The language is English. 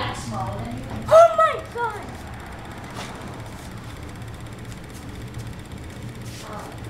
that small one. Oh my god! Oh.